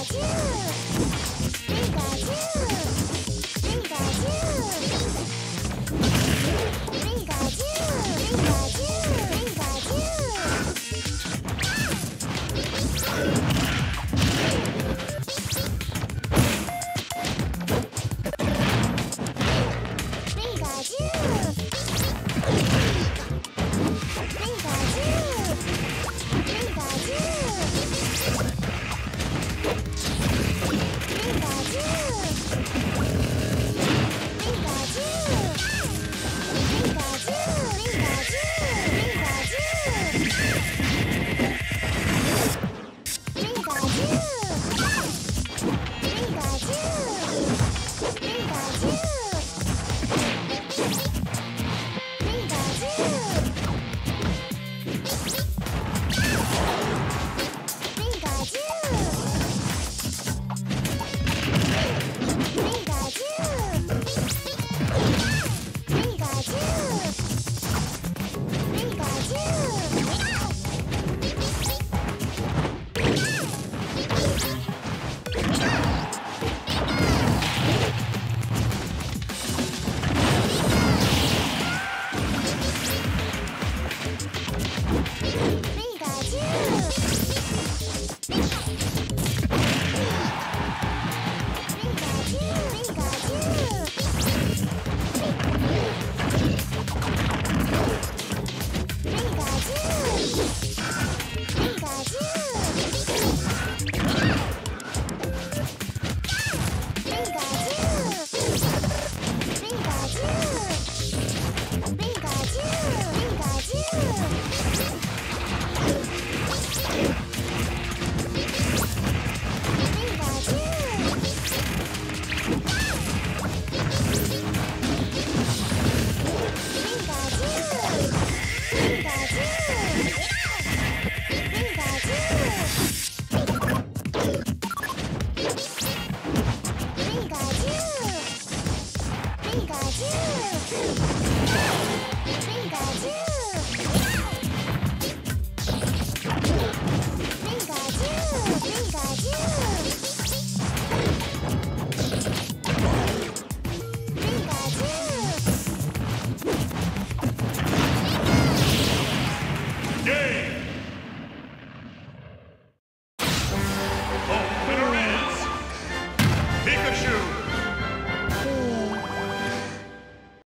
Achoo! Pikachu!